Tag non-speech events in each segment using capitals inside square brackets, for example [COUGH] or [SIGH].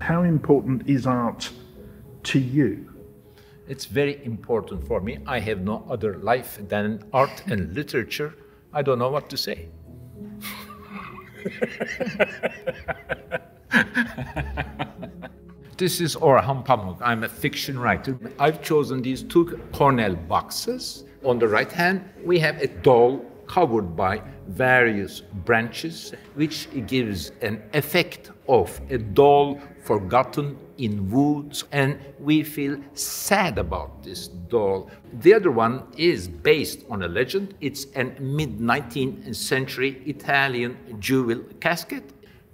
How important is art to you? It's very important for me. I have no other life than art and literature. I don't know what to say. [LAUGHS] this is Orhan Pamuk. I'm a fiction writer. I've chosen these two Cornell boxes. On the right hand, we have a doll covered by various branches, which gives an effect of a doll forgotten in woods, and we feel sad about this doll. The other one is based on a legend. It's a mid 19th century Italian jewel casket.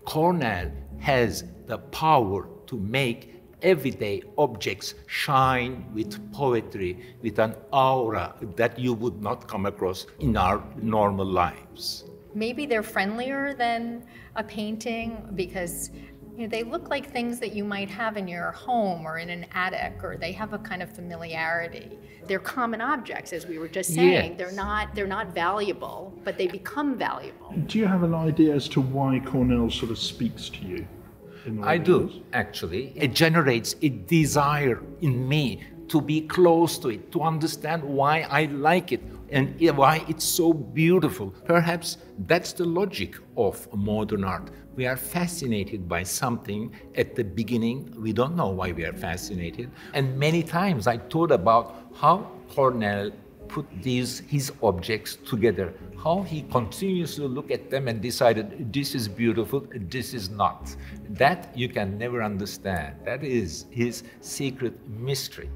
Cornell has the power to make everyday objects shine with poetry, with an aura that you would not come across in our normal lives. Maybe they're friendlier than a painting because you know, they look like things that you might have in your home or in an attic, or they have a kind of familiarity. They're common objects, as we were just saying. Yes. They're not they're not valuable, but they become valuable. Do you have an idea as to why Cornell sort of speaks to you? In the way I do, actually. It generates a desire in me to be close to it, to understand why I like it and why it's so beautiful. Perhaps that's the logic of modern art. We are fascinated by something at the beginning. We don't know why we are fascinated. And many times I thought about how Cornell put these his objects together. How he continuously looked at them and decided this is beautiful this is not. That you can never understand. That is his secret mystery